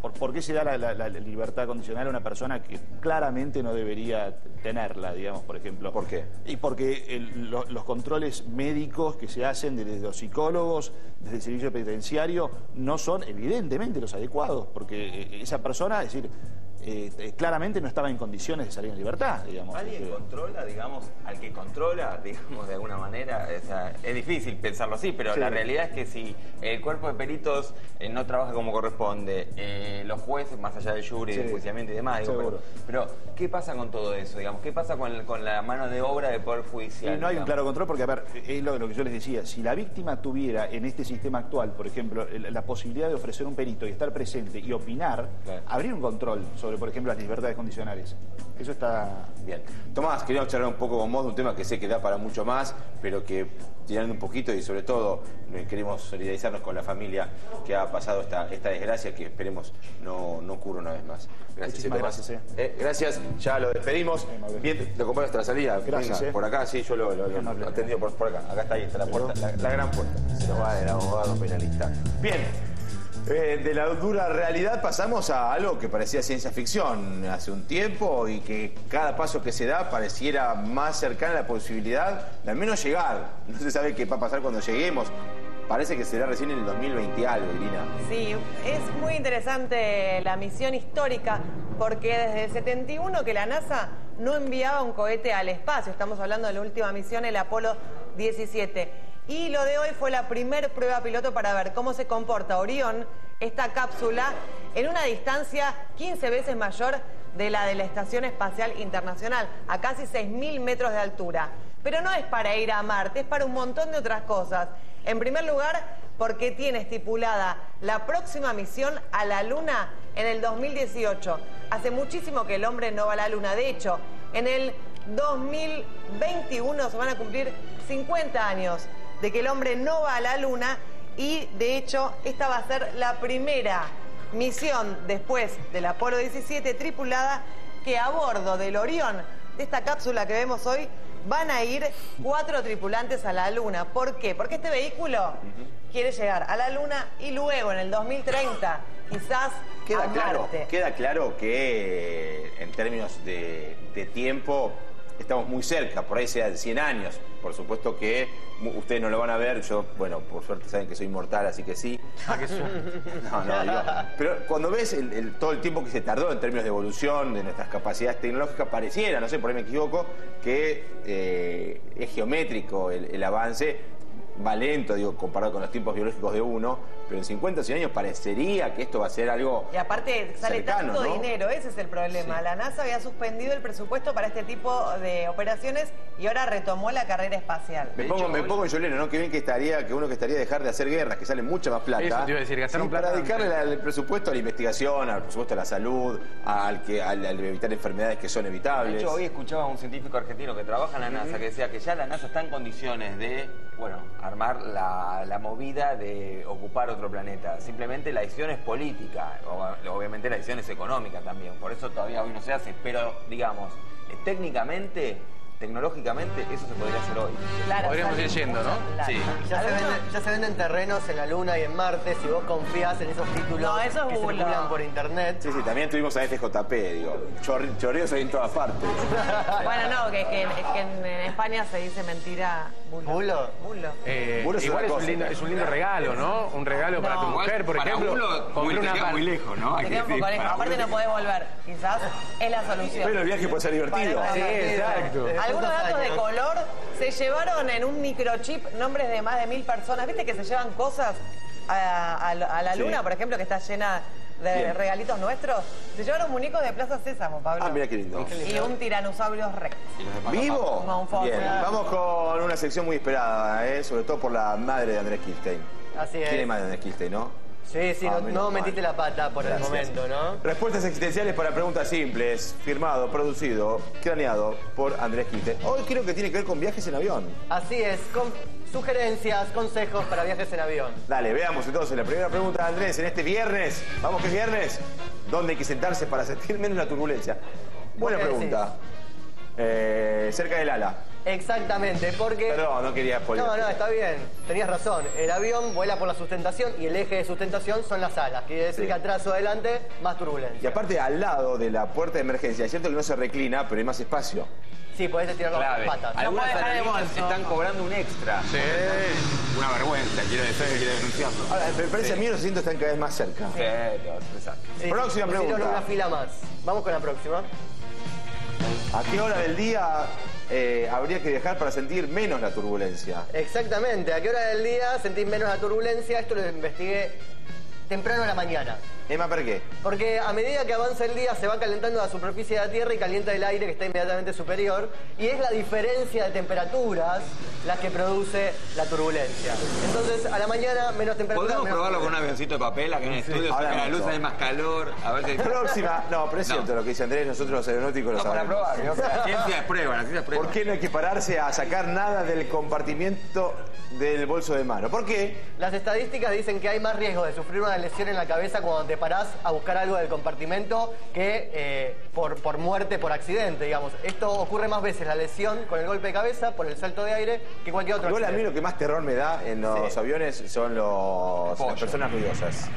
¿Por, qué se da la, libertad condicional a una persona que claramente no debería tenerla, digamos, por ejemplo? ¿Por qué? Y porque los controles médicos que se hacen desde los psicólogos, desde el servicio penitenciario, no son evidentemente los adecuados, porque eh, esa persona, es decir, eh, eh, claramente no estaba en condiciones de salir en libertad, digamos. ¿Alguien este. controla, digamos, al que controla, digamos, de alguna manera? es difícil pensarlo así, pero la realidad es que si el cuerpo de peritos eh, no trabaja como corresponde, los jueces, más allá del jury, del juiciamiento y demás, pero, ¿qué pasa con todo eso, digamos? ¿Qué pasa con, con la mano de obra del Poder Judicial? no hay un claro control porque, a ver, es lo, que yo les decía, si la víctima tuviera en este sistema actual, por ejemplo, la posibilidad de ofrecer un perito y estar presente y opinar, habría un control sobre por ejemplo, las libertades condicionales. Eso está bien. Tomás, queríamos charlar un poco con vos de un tema que sé que da para mucho más, pero que tirando un poquito y sobre todo eh, queremos solidarizarnos con la familia que ha pasado esta, esta desgracia que esperemos no, no ocurra una vez más. Gracias, Tomás. Gracias, eh. Eh, gracias, ya lo despedimos. Bien, te acompaño hasta la salida. Gracias. Por acá, sí, yo lo, he atendido por, por, acá. Acá está ahí, está la puerta, la, la gran puerta. Se nos va el abogado penalista. Bien. Eh, de la dura realidad pasamos a algo que parecía ciencia ficción hace un tiempo y que cada paso que se da pareciera más cercana a la posibilidad de al menos llegar. No se sabe qué va a pasar cuando lleguemos. Parece que será recién en el 2020 algo, Irina. Sí, es muy interesante la misión histórica porque desde el 71 que la NASA no enviaba un cohete al espacio. Estamos hablando de la última misión, el Apolo 17. Y lo de hoy fue la primer prueba piloto para ver cómo se comporta Orión, esta cápsula, en una distancia 15 veces mayor de la de la Estación Espacial Internacional, a casi 6.000 metros de altura. Pero no es para ir a Marte, es para un montón de otras cosas. En primer lugar, porque tiene estipulada la próxima misión a la Luna en el 2018. Hace muchísimo que el hombre no va a la Luna. De hecho, en el 2021 se van a cumplir 50 años de que el hombre no va a la luna y de hecho esta va a ser la primera misión después del Apolo 17 tripulada que a bordo del Orión, de esta cápsula que vemos hoy, van a ir cuatro tripulantes a la Luna. ¿Por qué? Porque este vehículo quiere llegar a la Luna y luego en el 2030 quizás Queda a claro, Marte. queda claro que en términos de, de tiempo estamos muy cerca, por ahí sean 100 años. Por supuesto que ustedes no lo van a ver, yo, bueno, por suerte saben que soy inmortal, así que sí. No, no, digo, pero cuando ves el- el- todo el tiempo que se tardó en términos de evolución de nuestras capacidades tecnológicas, pareciera, no sé, por ahí me equivoco, que eh, es geométrico el, el avance, va lento, digo, comparado con los tiempos biológicos de uno, pero en 50 o 100 años parecería que esto va a ser algo... Y aparte sale Cercano, tanto ¿no? dinero, ese es el problema. La NASA había suspendido el presupuesto para este tipo de operaciones y ahora retomó la carrera espacial. Me pongo, me pongo en Yoleno, ¿no? Que bien que estaría, que uno que estaría dejar de hacer guerras, que sale mucha más plata. Eso te iba a decir, gastaron Sí, plata Para dedicarle la- el presupuesto a la investigación, al presupuesto a la salud, al que al, al evitar enfermedades que son De evitables. hecho, hoy escuchaba a un científico argentino que trabaja en la NASA que decía que ya la NASA está en condiciones de, bueno, armar la, movida de ocupar otro planeta. Simplemente la decisión es política, obviamente la decisión es económica también. Por eso todavía hoy no se hace, pero digamos, eh, técnicamente, tecnológicamente, eso se podría hacer hoy. Podríamos ir yendo, ¿no? Sí. Ya se, venden, ya se venden terrenos en la Luna y en Marte si vos confías en esos títulos No, eso es que bulo. circulan por internet. Sí, sí, también tuvimos a FJP, digo. Chor- chorreos hay en todas partes. Bueno, no, que, que- que en, en España se dice mentira bulo. ¿Bulo? Bulo. Eh, Bulo es igual es un, lindo, ¿no? es un lindo regalo, ¿no? Un regalo para tu No. mujer, por Para ejemplo. compré muy- una par- muy lejos, ¿no? Hay que decir, Aparte no podés volver. Quizás es la solución. Pero el viaje puede ser divertido. Sí, exacto. Algunos datos de color se llevaron en un microchip nombres de más de mil personas. ¿Viste que se llevan cosas a, a- a la Sí. luna, por ejemplo, que está llena de Bien. regalitos nuestros? Se llevaron muñecos de Plaza Sésamo, Pablo. Ah, mira qué lindo. Y un tiranosaurio rex. ¿Vivo? Bien, vamos con una sección muy esperada, ¿eh? sobre todo por la madre de Andrés Kilstein. Así es. ¿Quién es madre de Andrés Kilstein, no? Sí, sí, Ah, no, metiste la pata por Gracias. el momento, ¿no? Respuestas existenciales para preguntas simples. Firmado, producido, craneado por Andrés Kilstein. Hoy creo que tiene que ver con viajes en avión. Así es, con sugerencias, consejos para viajes en avión. Dale, veamos entonces la primera pregunta de Andrés en este viernes. Vamos que es viernes. ¿Dónde hay que sentarse para sentir menos la turbulencia? Buena ¿Qué pregunta. Eh, cerca del ala. Exactamente, porque... Perdón, no quería spoiler. No, no, está bien, tenías razón. El avión vuela por la sustentación y el eje de sustentación son las alas. Quiere decir Sí. que atrás o adelante, más turbulencia. Y aparte al lado de la puerta de emergencia, es cierto que no se reclina, pero hay más espacio. Sí, podés estirar las patas. Algunas aerolíneas están cobrando un extra. Sí. Una vergüenza, quiero decir, quiero denunciarlo. Ahora, me parece a mí los asientos están cada vez más cerca. Sí, exacto. Sí, Próxima pregunta. una fila más. Vamos con la próxima. ¿A qué hora del día eh, habría que viajar para sentir menos la turbulencia? Exactamente, ¿a qué hora del día sentís menos la turbulencia? Esto lo investigué temprano a la mañana. Emma, ¿por qué? Porque a medida que avanza el día se va calentando la superficie de la Tierra y calienta el aire que está inmediatamente superior. Y es la diferencia de temperaturas la que produce la turbulencia. Entonces, a la mañana menos temperatura. ¿Podemos menos probarlo con un avioncito de papel acá en el estudio? Ahora la luz, hay más calor. A ver si... Próxima. No, pero es No. cierto lo que dice Andrés, nosotros los aeronáuticos lo No, para sabemos. probar. ¿no? La ciencia es prueba, la ciencia es prueba. ¿Por qué no hay que pararse a sacar nada del compartimiento del bolso de mano? ¿Por qué? Las estadísticas dicen que hay más riesgo de sufrir una lesión en la cabeza cuando te parás a buscar algo del compartimento que eh, por, por muerte por accidente, digamos. Esto ocurre más veces la lesión con el golpe de cabeza, por el salto de aire, que cualquier otro Igual a mí lo que más terror me da en los Sí. aviones son los, las personas ruidosas.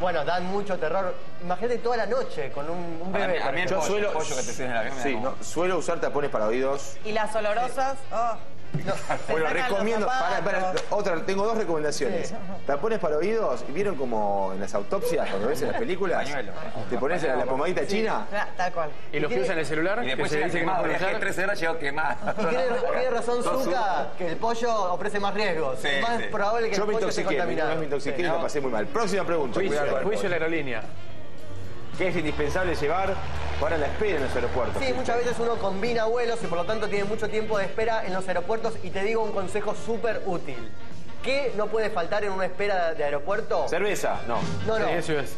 Bueno, dan mucho terror. Imagínate toda la noche con un, un bebé. mí- a mí el Yo pollo, suelo, el pollo que te en el avión sí, no, suelo usar tapones para oídos. Y las olorosas, oh. Bueno, recomiendo, para, para, zapatos. otra, tengo dos recomendaciones. Sí. Tapones para oídos, ¿vieron como en las autopsias, cuando ves en las películas? Pañuelo. Te pones la, la pomadita china. Tal cual. Y los que usan el celular, Y que después se dice que no pueden viajé usar. 13 horas, llegó quemado. Y tiene, razón Zuka que el pollo ofrece más riesgos. Sí, es más sí. probable que Yo el me pollo intoxiqué, me, contaminado. me intoxiqué Sí. y la pasé muy mal. Próxima pregunta. Juicio, la aerolínea. ¿Qué es indispensable llevar para la espera en los aeropuertos? Sí, muchas veces uno combina vuelos y por lo tanto tiene mucho tiempo de espera en los aeropuertos y te digo un consejo súper útil. ¿Qué no puede faltar en una espera de aeropuersto? ¿Cerveza? No. No, no. Sí, eso es.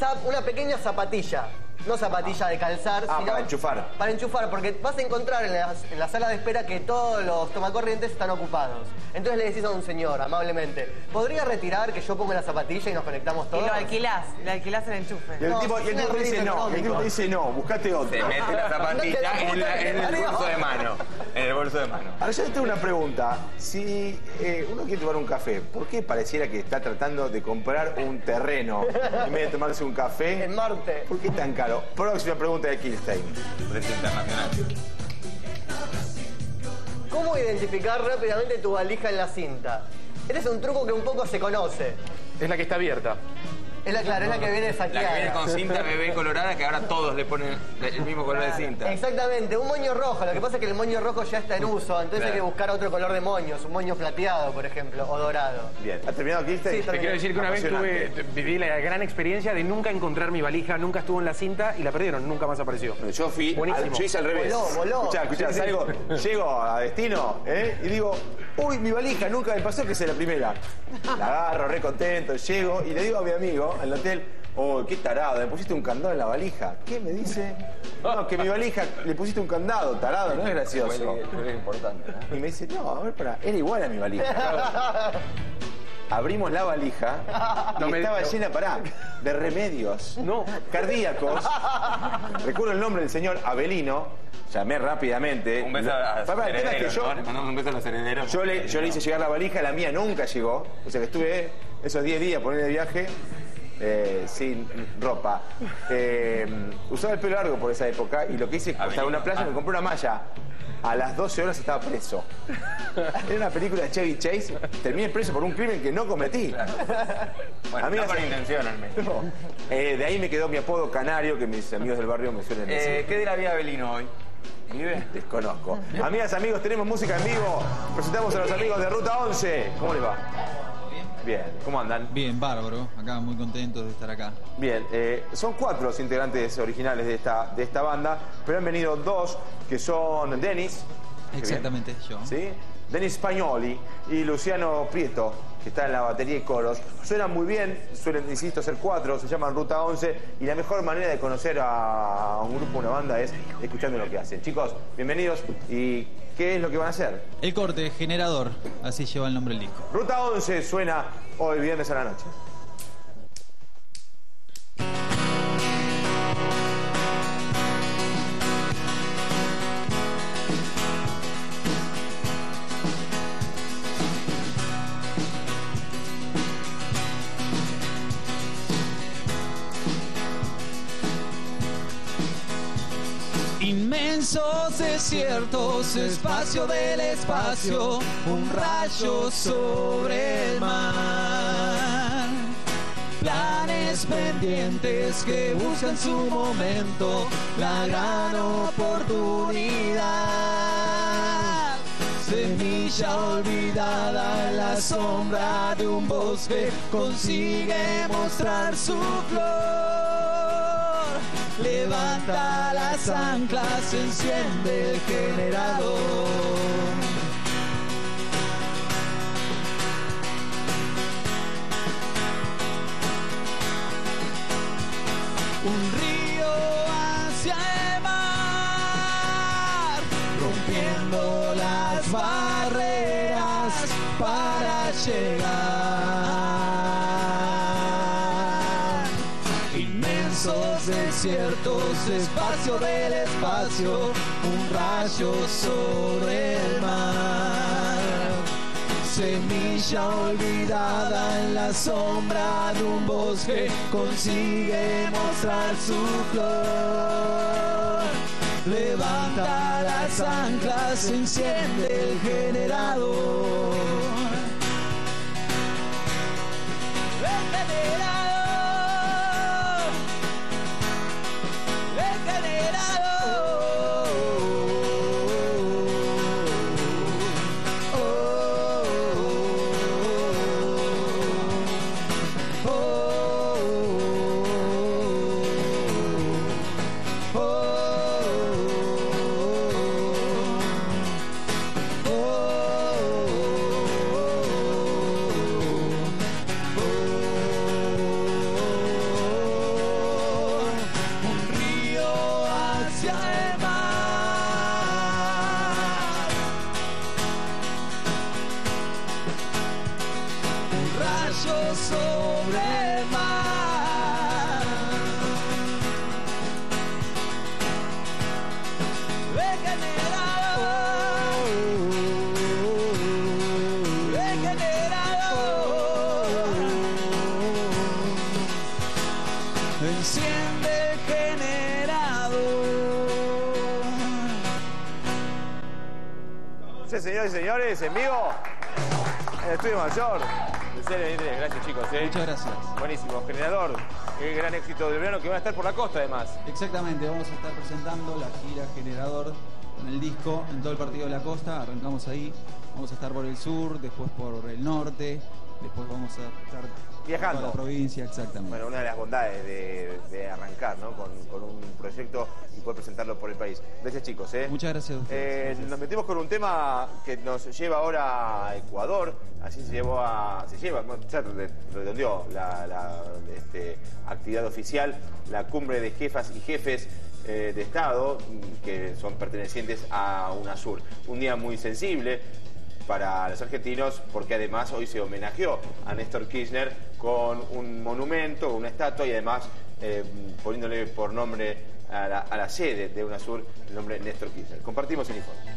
Zap- una pequeña zapatilla. No zapatilla de calzar, Ah, sino para enchufar. para enchufar, porque vas a encontrar en la, en la sala de espera que todos los tomacorrientes están ocupados. Entonces le decís a un señor, amablemente, ¿podría retirar que yo ponga la zapatilla y nos conectamos Y todos? lo alquilás, le alquilás el enchufe. Y el No, tipo, y el es tipo un te dice no, y el tipo económico. te dice no, buscate otro. Se mete la zapatilla en, la- en el bolso de mano. En el bolso de mano. Ahora yo tengo una pregunta. Si eh, uno quiere tomar un café, ¿por qué pareciera que está tratando de comprar un terreno en vez de tomarse un café? En Marte. ¿Por qué tan caro? Próxima pregunta de Kilstein. Precio internacional. ¿Cómo identificar rápidamente tu valija en la cinta? Este es un truco que un poco se conoce. Es la que está abierta. Es la, claro, es la que viene La saqueada. que viene con cinta bebé colorada que ahora todos le ponen el mismo color de cinta. Exactamente, un moño rojo. Lo que pasa es que el moño rojo ya está en uso, entonces Claro. hay que buscar otro color de moños, un moño plateado, por ejemplo, o dorado. Bien, ¿ha terminado Kilstein? Sí, Te quiero decir que una vez tuve, viví la gran experiencia de nunca encontrar mi valija, nunca estuvo en la cinta y la perdieron, nunca más apareció. Yo fui, Buenísimo. al- yo hice al revés. Voló, voló. Escuchá, escuchá, Sí, sí, salgo, llego a destino, ¿eh? Y digo, uy, mi valija nunca me pasó que sea la primera. La agarro, re contento, llego y le digo a mi amigo en el hotel, oh, qué tarado, me pusiste un candado en la valija. ¿Qué me dice? No, que mi valija le pusiste un candado, tarado, no es gracioso. Es importante. Y me dice, no, a ver, para, era igual a mi valija. Abrimos la valija y No me- estaba llena, pará, de remedios No. cardíacos. Recuerdo el nombre del señor Abelino. Llamé rápidamente. Un beso a los el que herederos, yo, ¿no? Le mandamos un beso a los herederos. yo, le, yo le hice llegar la valija, la mía nunca llegó. O sea que estuve esos 10 días por de viaje eh, sin ropa. Eh, usaba el pelo largo por esa época y lo que hice, estaba en una playa, me compré una malla. A las 12 horas estaba preso. Era una película de Chevy Chase. Terminé preso por un crimen que no cometí. Bueno, Amigas- no con intención al menos. No. Eh, de ahí me quedó mi apodo canario, que mis amigos del barrio me suelen decir. ¿Qué de la vida de Belino hoy? ¿Vive? Desconozco. Amigas, amigos, tenemos música en vivo. Presentamos a los amigos de Ruta 11. ¿Cómo les va? Bien, ¿cómo andan? Bien, bárbaro. Acá muy contentos de estar acá. Bien, eh, son cuatro los integrantes originales de esta, de esta banda, pero han venido dos que son Denis. Exactamente, yo. ¿Sí? Denis Spagnoli y Luciano Prieto, que está en la batería y coros. Suenan muy bien, suelen, insisto, ser cuatro, se llaman Ruta 11 y la mejor manera de conocer a un grupo, una banda, es escuchando lo que hacen. Chicos, bienvenidos y ¿qué es lo que van a hacer? El corte, generador. Así lleva el nombre del disco. Ruta 11 suena hoy viernes a la noche. Inmensos desiertos, espacio del espacio, un rayo sobre el mar. Planes pendientes que buscan su momento, la gran oportunidad. Semilla olvidada en la sombra de un bosque consigue mostrar su flor. Levanta las anclas, enciende el generador. Un rayo sobre el mar. Semilla olvidada en la sombra de un bosque consigue mostrar su flor. Levanta las anclas, enciende el generador. En vivo, en el estudio mayor de CL23. Gracias, chicos. ¿eh? Muchas gracias. Buenísimo. Generador, qué gran éxito del verano que van a estar por la costa, además. Exactamente, vamos a estar presentando la gira Generador con el disco en todo el partido de la costa. Arrancamos ahí, vamos a estar por el sur, después por el norte, después vamos a estar Viajando. por la provincia, exactamente. Bueno, una de las bondades de, de arrancar ¿no? con, con un proyecto poder presentarlo por el país. Gracias, chicos. ¿eh? Muchas gracias. Eh, nos metimos con un tema que nos lleva ahora a Ecuador. Así se llevó a. Se lleva, ya re- redondeó la, la, este, actividad oficial, la cumbre de jefas y jefes eh, de Estado mm, que son pertenecientes a UNASUR. Un día muy sensible para los argentinos porque además hoy se homenajeó a Néstor Kirchner con un monumento, una estatua y además eh, poniéndole por nombre a la, a la sede de UNASUR el nombre Néstor Kirchner. Compartimos el informe.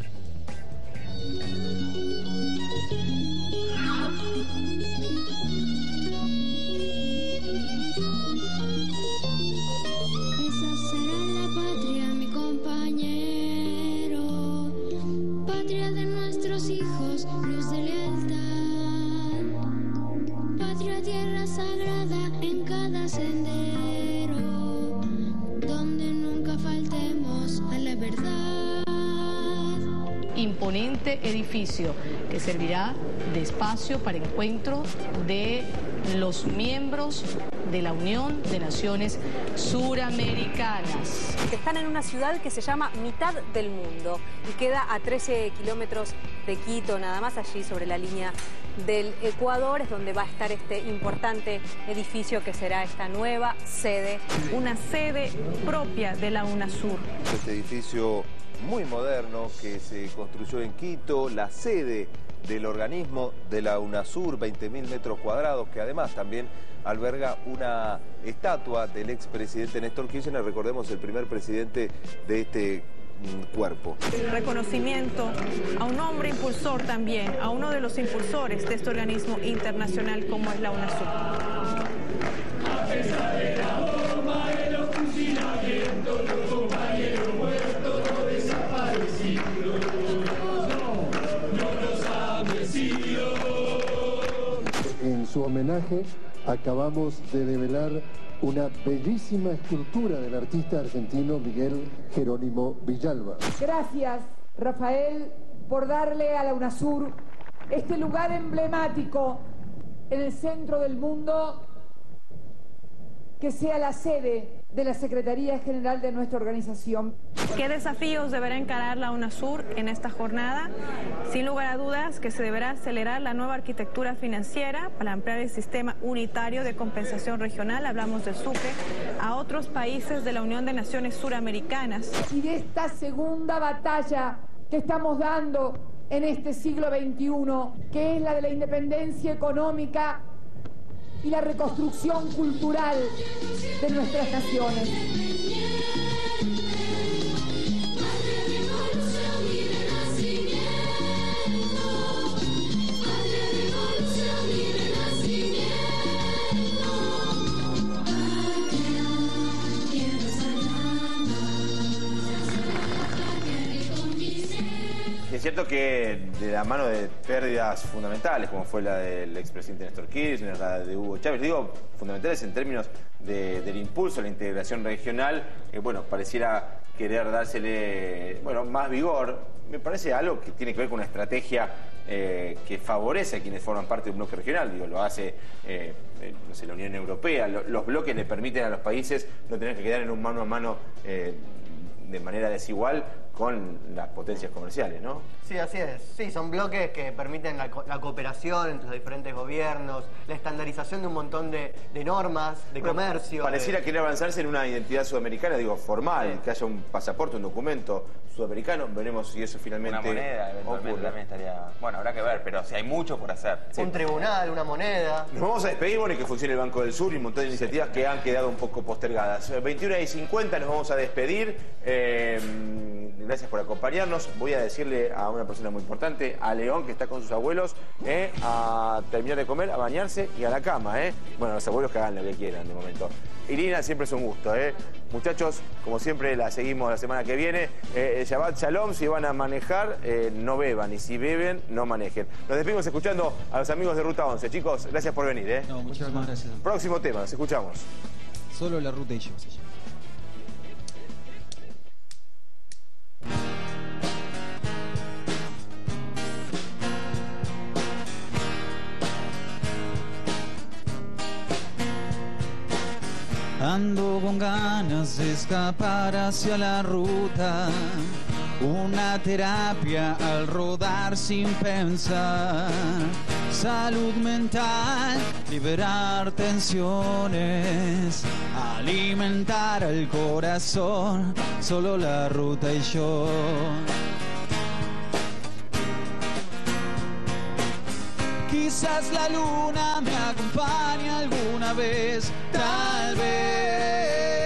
Imponente edificio que servirá de espacio para encuentro de los miembros de la Unión de Naciones Suramericanas. Están en una ciudad que se llama Mitad del Mundo y queda a 13 kilómetros de Quito, nada más allí sobre la línea del Ecuador, es donde va a estar este importante edificio que será esta nueva sede. Una sede propia de la UNASUR. Este edificio muy moderno que se construyó en Quito, la sede del organismo de la UNASUR, 20.000 metros cuadrados, que además también alberga una estatua del expresidente Néstor Kirchner, recordemos el primer presidente de este mm, cuerpo. Reconocimiento a un hombre impulsor también, a uno de los impulsores de este organismo internacional como es la UNASUR. Su homenaje acabamos de develar una bellísima escultura del artista argentino Miguel Jerónimo Villalba. Gracias, Rafael, por darle a la UNASUR este lugar emblemático en el centro del mundo que sea la sede de la Secretaría General de nuestra organización. ¿Qué desafíos deberá encarar la UNASUR en esta jornada? Sin lugar a dudas que se deberá acelerar la nueva arquitectura financiera para ampliar el sistema unitario de compensación regional, hablamos de SUCRE, a otros países de la Unión de Naciones Suramericanas. Y de esta segunda batalla que estamos dando en este siglo XXI, que es la de la independencia económica y la reconstrucción cultural de nuestras naciones. Cierto que de la mano de pérdidas fundamentales, como fue la del expresidente Néstor Kirchner, la de Hugo Chávez, digo, fundamentales en términos de- del impulso a la integración regional, eh, bueno, pareciera querer dársele, bueno, más vigor. Me parece algo que tiene que ver con una estrategia eh, que favorece a quienes forman parte de un bloque regional, digo, lo hace, eh, la Unión Europea, Lo- los bloques le permiten a los países no tener que quedar en un mano a mano de manera desigual con las potencias comerciales, ¿no? Sí, así es. Sí, son bloques que permiten la, co- la cooperación entre los diferentes gobiernos, la estandarización de un montón de, de normas, de Bueno, comercio. Pareciera de- querer avanzarse en una identidad sudamericana, digo, formal, que haya un pasaporte, un documento sudamericano. Veremos si eso finalmente Una moneda eventualmente ocurre. también estaría... Bueno, habrá que ver, pero si hay mucho por hacer. Un tribunal, una moneda. Nos vamos a despedir, bueno, y que funcione el Banco del Sur y un montón de iniciativas que han quedado un poco postergadas. Eh, 21 y 50 nos vamos a despedir. Eh, gracias por acompañarnos. Voy a decirle a una persona muy importante, a León, que está con sus abuelos, eh, a terminar de comer, a bañarse y a la cama. Eh. Bueno, los abuelos que hagan lo que quieran de momento. Irina, siempre es un gusto. Eh. Muchachos, como siempre, la seguimos la semana que viene. Eh, Shabbat Shalom, si van a manejar, eh, no beban. Y si beben, no manejen. Nos despedimos escuchando a los amigos de Ruta 11. Chicos, gracias por venir. Eh. No, muchísimas gracias. Próximo tema, nos escuchamos. Solo la ruta y yo. Ando con ganas de escapar hacia la ruta, una terapia al rodar sin pensar, salud mental, liberar tensiones, alimentar al corazón, solo la ruta y yo. Quizás la luna me acompañe alguna vez, tal vez.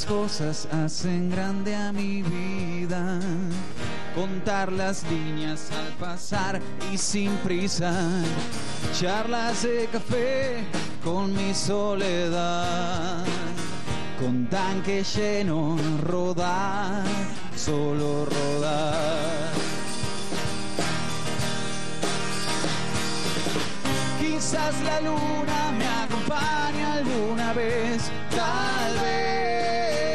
Pequeñas cosas hacen grande a mi vida. Contar las líneas al pasar y sin prisa. Charlas de café con mi soledad. Con tanque lleno, rodar, solo rodar. Quizás la luna me acompañe alguna vez. Tal vez.